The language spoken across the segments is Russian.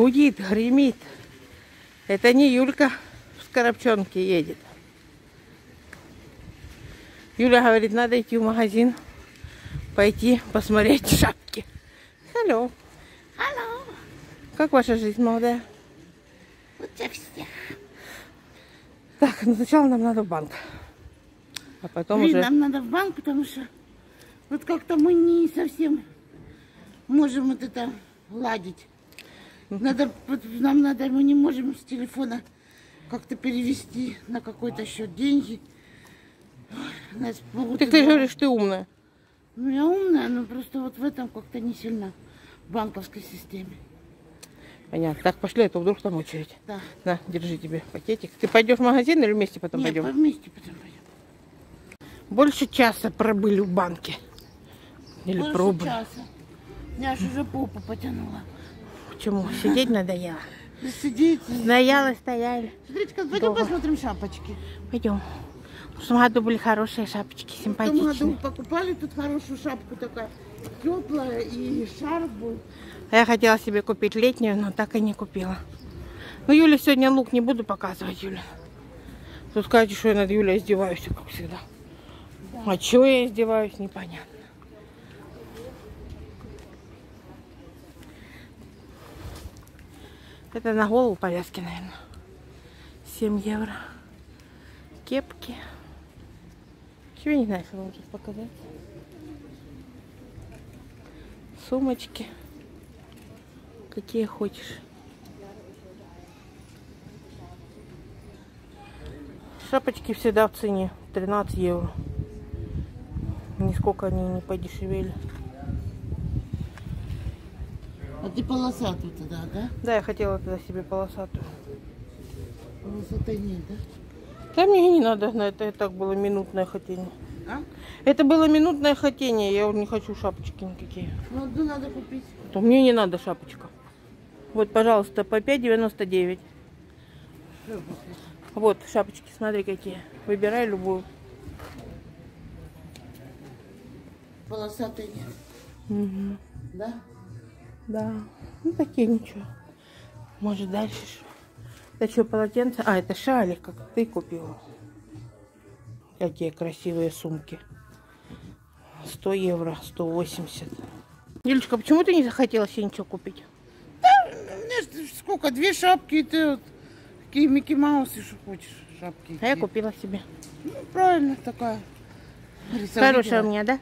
Гудит, гремит. Это не Юлька в скоробчонке едет. Юля говорит, надо идти в магазин, пойти посмотреть шапки. Алло. Алло, Как ваша жизнь, молодая? лучше всех. Так, ну сначала нам надо в банк. А потом Блин, уже... нам надо в банк, потому что вот как-то мы не совсем можем вот это ладить. Надо, нам надо, мы не можем с телефона как-то перевести на какой-то счет деньги. Нас могут Так ты говоришь, ты умная. Ну, я умная, но просто вот в этом как-то не сильно в банковской системе. Понятно. Так, пошли, а то вдруг там очередь. Да. На, держи тебе пакетик. Ты пойдешь в магазин или вместе потом Нет, пойдем? вместе потом пойдем. Больше часа пробыли в банке. Или Больше пробыли. часа. Я аж уже попу потянула. Почему? Сидеть надоело. Да Сидите. Стояла, стояли. Смотрите, как пойдем Долго. посмотрим шапочки. Пойдем. В том году были хорошие шапочки, В том году симпатичные. покупали тут хорошую шапку такая теплая и шарф был. А я хотела себе купить летнюю, но так и не купила. Ну, Юля, сегодня лук не буду показывать, Юля. Тут скажете, что я над Юлей издеваюсь, как всегда. А чего я издеваюсь, непонятно. Это на голову повязки, наверное. 7 евро. Кепки. Чего не знаю, что вам тут показать. Сумочки. Какие хочешь. Шапочки всегда в цене. 13 евро. Нисколько они не подешевели. А ты полосатую тогда, да? Да, я хотела тогда себе полосатую. Полосатой нет, да? Да мне не надо на это, и так было минутное хотение. А? Это было минутное хотение, я уже не хочу шапочки никакие. Ну, одну надо купить. То мне не надо шапочка. Вот, пожалуйста, по 5,99. Вот, шапочки, смотри какие. Выбирай любую. Полосатой нет, Мгм. да? Да, ну такие ничего. Может дальше что? Это что, полотенце? А, это шалик, как ты купила. Какие красивые сумки. 100 евро, 180. Юлечка, почему ты не захотела себе ничего купить? Ж сколько, две шапки, и ты вот какие Микки Маусы, что хочешь, шапки. А я купила себе. Ну, правильно, такая. Хорошая у меня, да?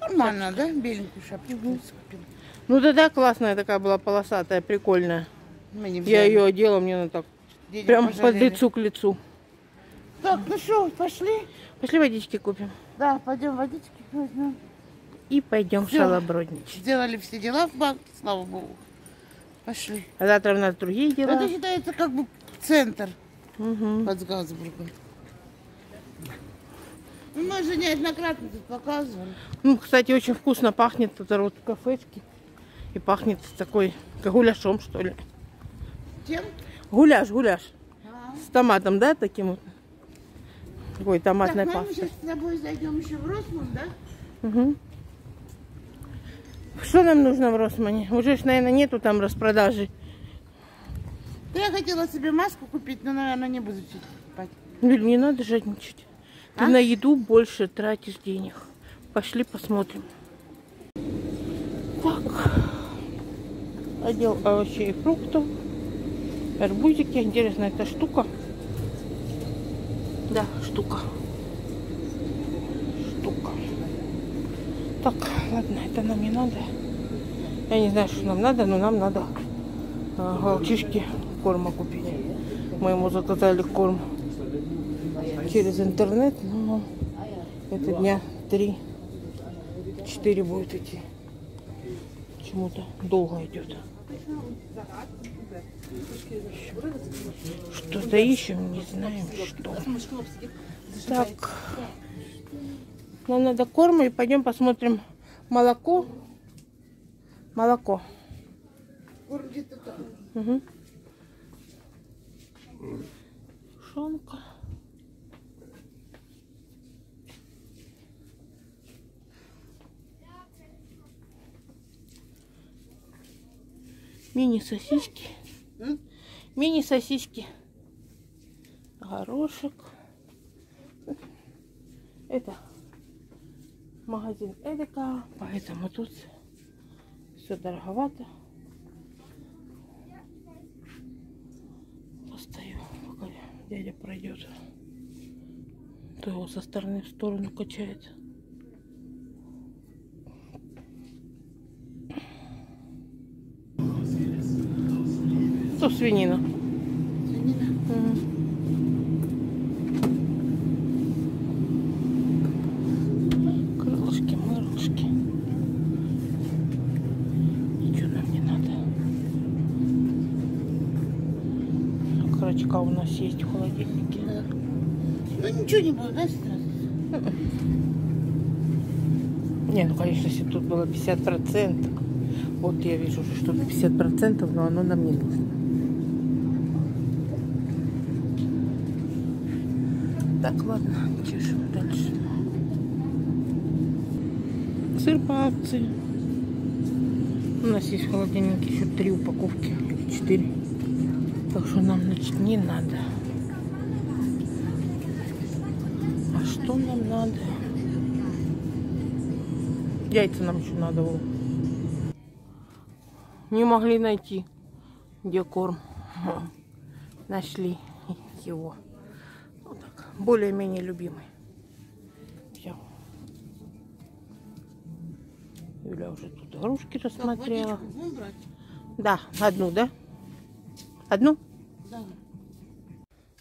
Нормально, да? Беленькую шапочку купила. Ну да, да, классная такая была, полосатая, прикольная. Я ее одела, мне она так Денег прям под пожалели. лицу к лицу. Так, ну что, пошли? Пошли водички купим. Да, пойдем водички возьмем. И пойдем Всё. шалобродничать. Сделали все дела в банке, слава богу. Пошли. А завтра у нас другие дела. Это считается как бы центр Мгм. под Газбургом. Ну, мы же неоднократно тут показывали. Ну, кстати, очень вкусно пахнет тут вот кафешки. И пахнет такой, гуляшом, что ли. Чем? Гуляш, гуляш. А. С томатом, да, таким вот? Ой, томатная так, мы паста. сейчас с тобой зайдем еще в Росман, да? Мгм. Что нам нужно в Росмане? Уже ж, наверное, нету там распродажи. Да я хотела себе маску купить, но, наверное, не буду покупать. Юль, не надо жадничать. Ты А? на еду больше тратишь денег. Пошли посмотрим. Так. Отдел овощей и фруктов. Арбузики. Интересно, это штука? Да, штука. Штука. Так, ладно, это нам не надо. Я не знаю, что нам надо, но нам надо а, волчишки корма купить. Мы ему заказали корм через интернет, но это дня три-четыре будет идти. Почему-то долго идет. Что-то ищем, не знаем что. Так. Нам надо корм и пойдем посмотрим молоко. Молоко. Угу. Шонка. Мини-сосиски. Мини-сосиски. Горошек. Это магазин Эдика, поэтому тут все дороговато. Постою, пока дядя пройдет. То его со стороны в сторону качает. То свинина. Свинина. Мгм. Крылышки, мырлышки. Ничего нам не надо. Окорочка у нас есть в холодильнике. Да. Ну ничего не было, да, сразу? Не, ну конечно, если тут было 50%. Вот я вижу уже что-то 50%, но оно нам не нужно. Так, ладно, чешем дальше. Сыр по акции. У нас есть в холодильнике еще три упаковки или четыре. Так что нам, значит, не надо. А что нам надо? Яйца нам еще надо. было. Не могли найти, где корм. Нашли его. Так. Более-менее любимый. Все. Юля уже тут игрушки Так, рассмотрела. брать? Да, одну, да? Одну? Да.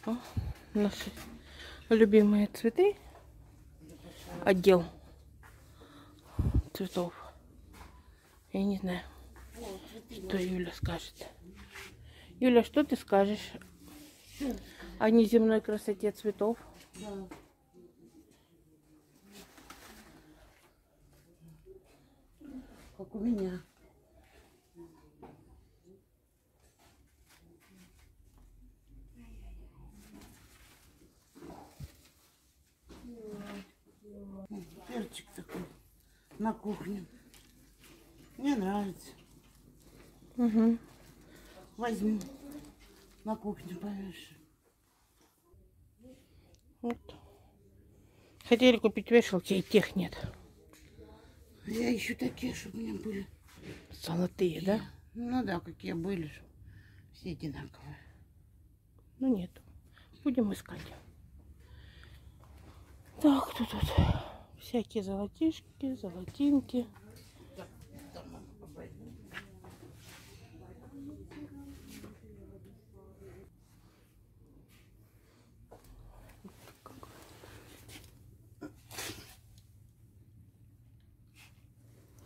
О, наши любимые цветы. Отдел цветов. Я не знаю, О, что Юля скажет. Юля, что ты скажешь. О неземной красоте цветов? Да. Как у меня. Перчик такой на кухне. Мне нравится. Угу. Возьму. На кухню повешу. Вот. Хотели купить вешалки, и тех нет. Я ищу такие, чтобы у меня были. Золотые, да? Ну да, какие были. Все одинаковые. Ну нет. Будем искать. Так, кто тут? Всякие золотишки, золотинки.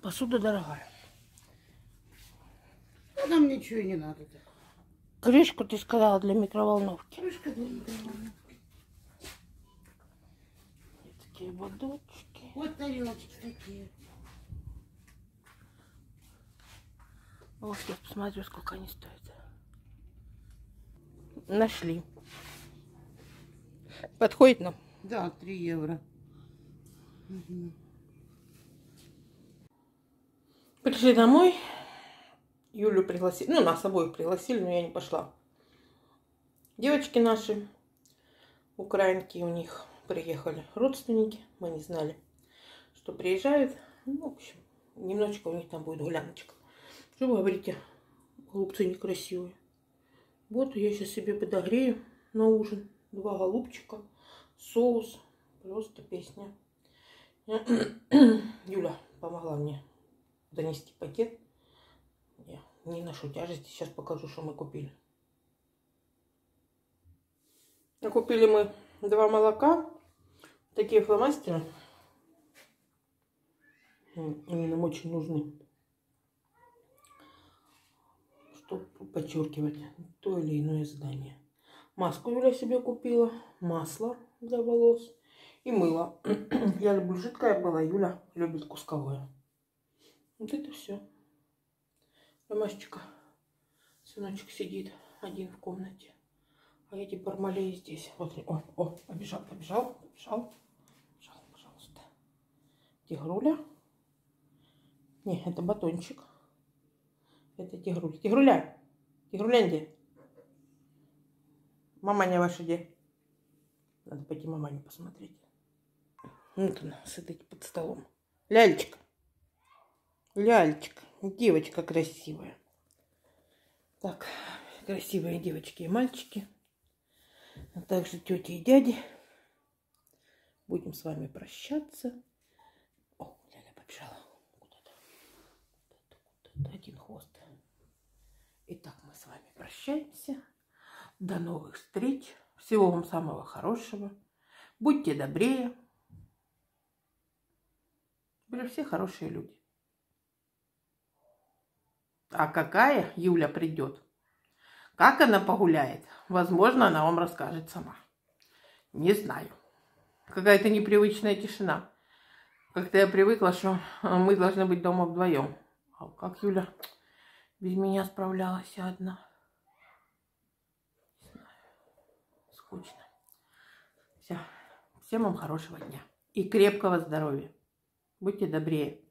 Посуда дорогая. Ну, нам ничего не надо. так. Крышку ты сказала для микроволновки. Крышка для микроволновки. Такие водочки. Вот тарелочки такие. Вот я посмотрю, сколько они стоят. Нашли. Подходит нам? Да, 3 евро. Мгм. Пришли домой. Юлю пригласили. Ну, нас обоих пригласили, но я не пошла. Девочки наши, украинки, у них приехали родственники. Мы не знали, что приезжают. Ну, в общем, немножечко у них там будет гуляночка. Что вы говорите, голубцы некрасивые. Вот я сейчас себе подогрею на ужин. Два голубчика, соус. Просто песня. Юля помогла мне донести пакет. Я не ношу тяжести. Сейчас покажу, что мы купили. Купили мы два молока. Такие фломастеры. Они нам очень нужны. Чтобы подчеркивать то или иное здание. Маску Юля себе купила. Масло для волос. И мыло. Я люблю жидкое было. Юля любит кусковое. Вот это все. Ромашечка, сыночек сидит один в комнате. А эти бармалеи здесь. Вот, о, о, побежал, побежал, побежал. Побежал, пожалуйста. Тигруля. Не, это батончик. Это тигруля. Тигруля. Тигруля где? Маманя ваша где? Надо пойти мамане посмотреть. Вот она сидит под столом. Лялечка. Лялечка. Девочка красивая. Так, красивые девочки и мальчики. А также тети и дяди. Будем с вами прощаться. О, Ляля побежала один хвост. Итак, мы с вами прощаемся. До новых встреч. Всего вам самого хорошего. Будьте добрее. Были все хорошие люди. А какая Юля придет? Как она погуляет? Возможно, она вам расскажет сама. Не знаю. Какая-то непривычная тишина. Как-то я привыкла, что мы должны быть дома вдвоем. А как Юля без меня справлялась одна? Не знаю. Скучно. Все. Всем вам хорошего дня. И крепкого здоровья. Будьте добрее.